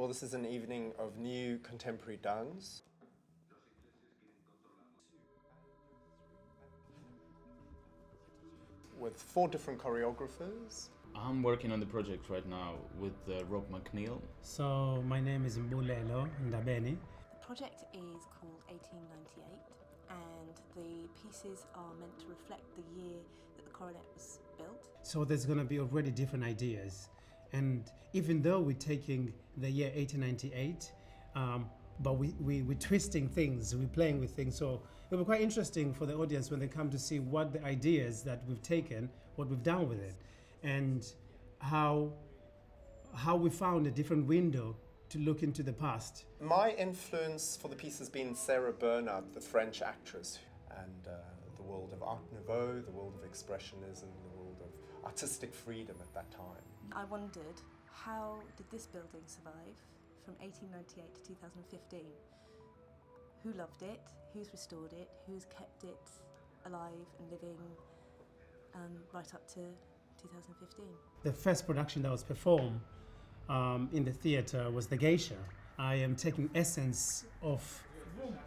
Well, this is an evening of new contemporary dance. With four different choreographers. I'm working on the project right now with uh, Rob McNeil. So my name is Mbulelo Ndabeni. The project is called 1898 and the pieces are meant to reflect the year that the coronet was built. So there's going to be already different ideas. And even though we're taking the year 1898, um, but we, we, we're twisting things, we're playing with things. So it'll be quite interesting for the audience when they come to see what the ideas that we've taken, what we've done with it, and how, how we found a different window to look into the past. My influence for the piece has been Sarah Bernhardt, the French actress, and uh, the world of Art Nouveau, the world of Expressionism, the world of artistic freedom at that time. I wondered how did this building survive from 1898 to 2015? Who loved it? Who's restored it? Who's kept it alive and living um, right up to 2015? The first production that was performed um, in the theater was The Geisha. I am taking essence of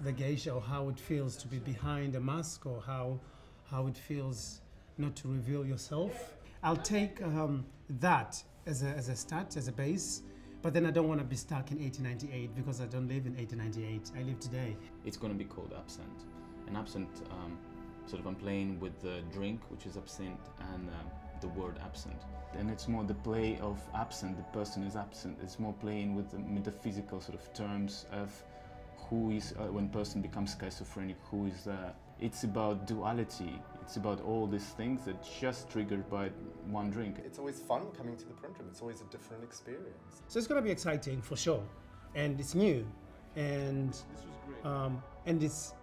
the geisha or how it feels to be behind a mask or how, how it feels not to reveal yourself. I'll take um, that as a, as a start, as a base, but then I don't want to be stuck in 1898 because I don't live in 1898. I live today. It's going to be called Absent. And Absent, um, sort of, I'm playing with the drink, which is absinthe, and um, the word absent. And it's more the play of absent, the person is absent. It's more playing with the metaphysical sort of terms of who is, uh, when person becomes schizophrenic, who is there. It's about duality. It's about all these things that just triggered by one drink. It's always fun coming to the print room. It's always a different experience. So it's going to be exciting for sure, and it's new, and um, and it's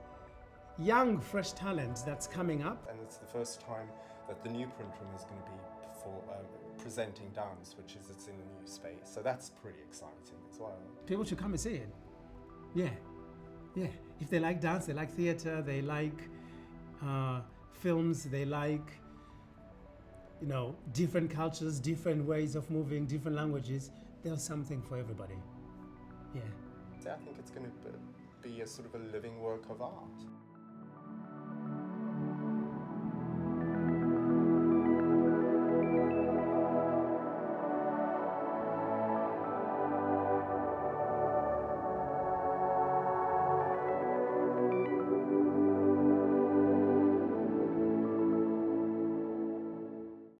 young, fresh talent that's coming up. And it's the first time that the new print room is going to be for, um, presenting dance, which is it's in a new space. So that's pretty exciting as well. People should come and see it. Yeah, yeah. If they like dance, they like theater, they like uh, films, they like you know different cultures, different ways of moving, different languages. There's something for everybody. Yeah. I think it's going to be a sort of a living work of art.